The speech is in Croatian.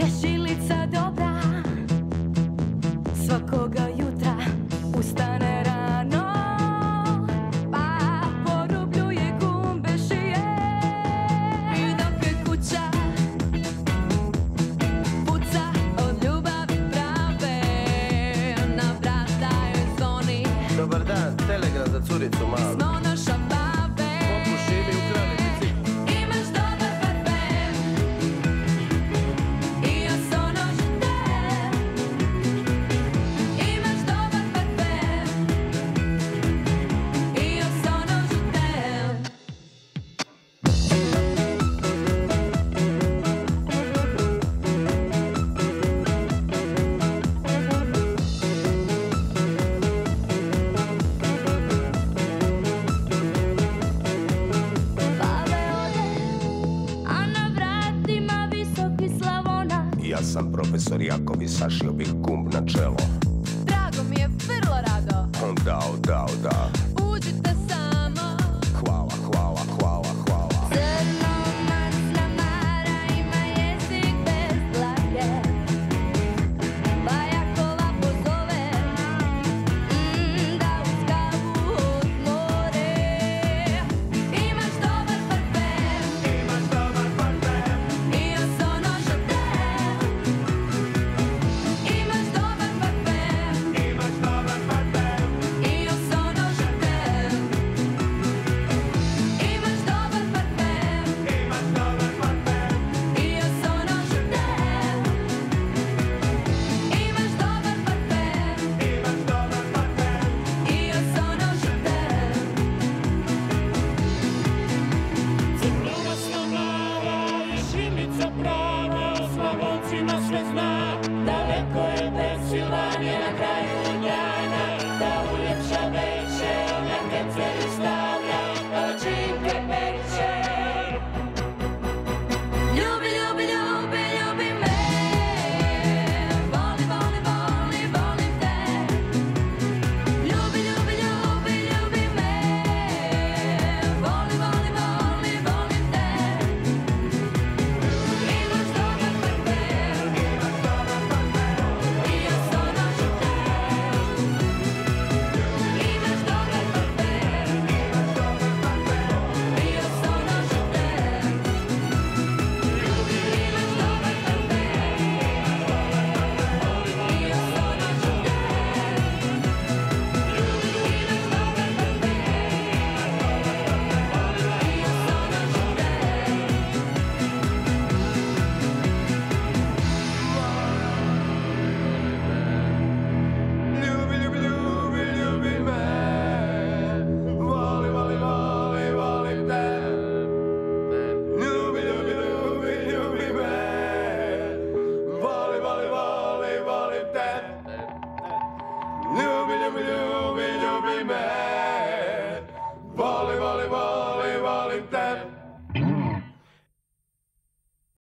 Ješilica dobra. Svakoga jutra ustane rano Pa porubljuje gumbe šije. I dok kuća Puca od ljubavi prave Na vrata je zvoni. Dobar dan, telegram za curicu malu Ja sam profesor Jakov i sašio bih kumb na čelo. Drago mi je, vrlo rado. Da, da, da be.